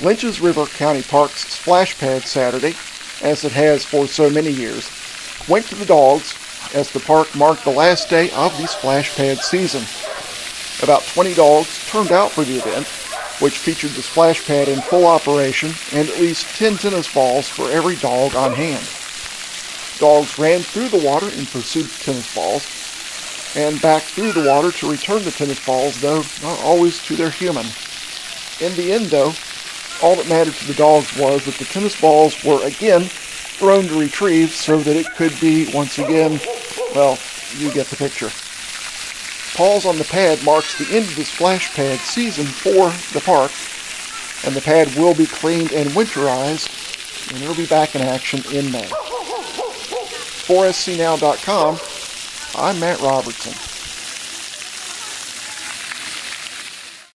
Lynches River County Park's splash pad Saturday, as it has for so many years, went to the dogs as the park marked the last day of the splash pad season. About 20 dogs turned out for the event, which featured the splash pad in full operation and at least 10 tennis balls for every dog on hand. Dogs ran through the water in pursuit of tennis balls and back through the water to return the tennis balls, though not always to their human. In the end, though, all that mattered to the dogs was that the tennis balls were again thrown to retrieve so that it could be once again, well, you get the picture. Paws on the pad marks the end of the splash pad season for the park, and the pad will be cleaned and winterized, and it'll be back in action in May. For SCNow.com, I'm Matt Robertson.